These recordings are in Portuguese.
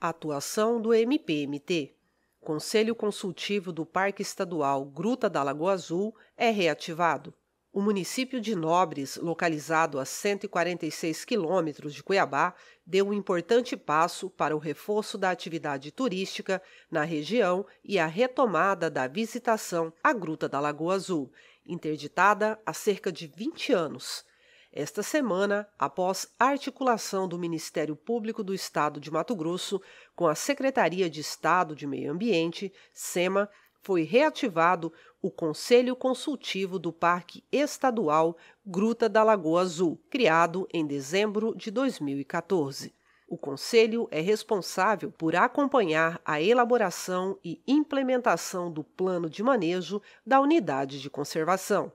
Atuação do MPMT. Conselho Consultivo do Parque Estadual Gruta da Lagoa Azul é reativado. O município de Nobres, localizado a 146 quilômetros de Cuiabá, deu um importante passo para o reforço da atividade turística na região e a retomada da visitação à Gruta da Lagoa Azul, interditada há cerca de 20 anos esta semana, após articulação do Ministério Público do Estado de Mato Grosso com a Secretaria de Estado de Meio Ambiente, SEMA, foi reativado o Conselho Consultivo do Parque Estadual Gruta da Lagoa Azul, criado em dezembro de 2014. O Conselho é responsável por acompanhar a elaboração e implementação do plano de manejo da unidade de conservação.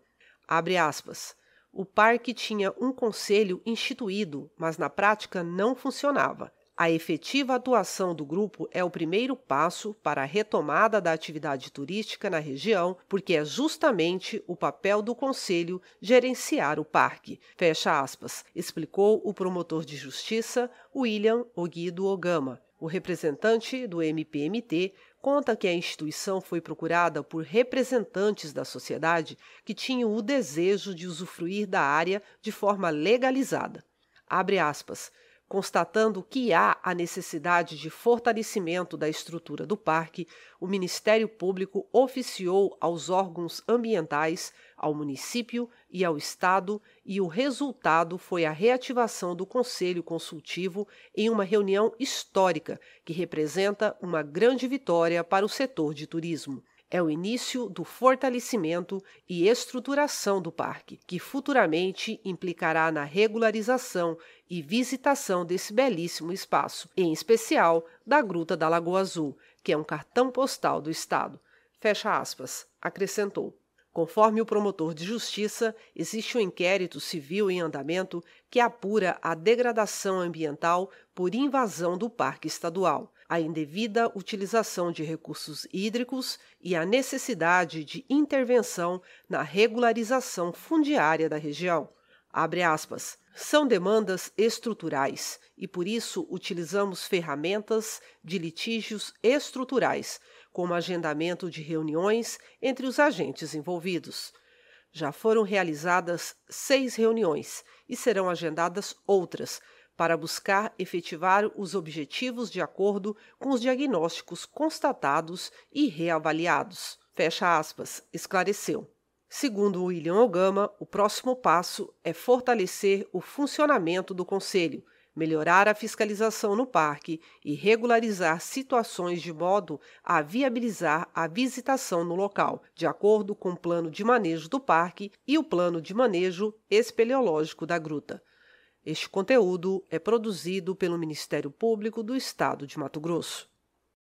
Abre aspas o parque tinha um conselho instituído, mas na prática não funcionava. A efetiva atuação do grupo é o primeiro passo para a retomada da atividade turística na região, porque é justamente o papel do conselho gerenciar o parque. Fecha aspas, explicou o promotor de justiça William Oguido Ogama. O representante do MPMT conta que a instituição foi procurada por representantes da sociedade que tinham o desejo de usufruir da área de forma legalizada. Abre aspas constatando que há a necessidade de fortalecimento da estrutura do parque, o Ministério Público oficiou aos órgãos ambientais, ao município e ao Estado, e o resultado foi a reativação do Conselho Consultivo em uma reunião histórica que representa uma grande vitória para o setor de turismo é o início do fortalecimento e estruturação do parque, que futuramente implicará na regularização e visitação desse belíssimo espaço, em especial da Gruta da Lagoa Azul, que é um cartão postal do estado. Fecha aspas, acrescentou. Conforme o promotor de justiça, existe um inquérito civil em andamento que apura a degradação ambiental por invasão do parque estadual a indevida utilização de recursos hídricos e a necessidade de intervenção na regularização fundiária da região. Aspas. São demandas estruturais e por isso utilizamos ferramentas de litígios estruturais, como agendamento de reuniões entre os agentes envolvidos. Já foram realizadas seis reuniões e serão agendadas outras para buscar efetivar os objetivos de acordo com os diagnósticos constatados e reavaliados. Fecha aspas, esclareceu. Segundo William Ogama, o próximo passo é fortalecer o funcionamento do Conselho, melhorar a fiscalização no parque e regularizar situações de modo a viabilizar a visitação no local, de acordo com o plano de manejo do parque e o plano de manejo espeleológico da gruta. Este conteúdo é produzido pelo Ministério Público do Estado de Mato Grosso.